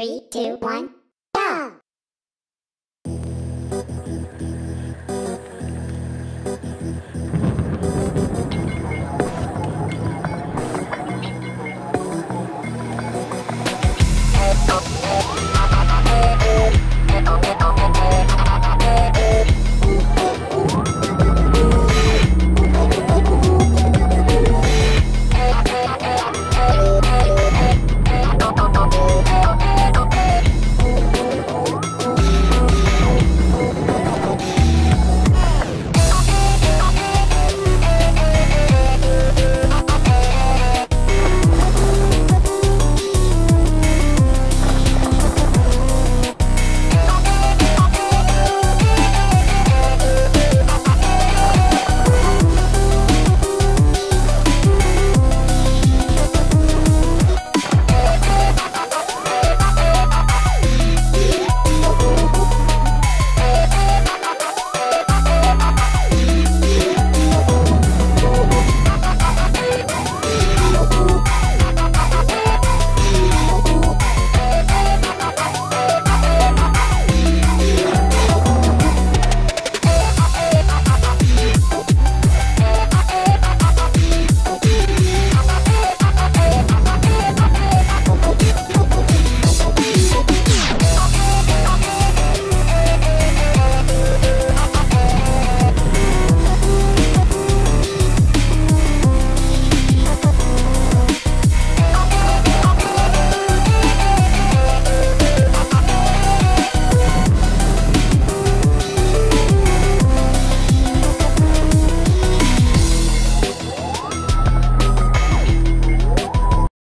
Three, two, one.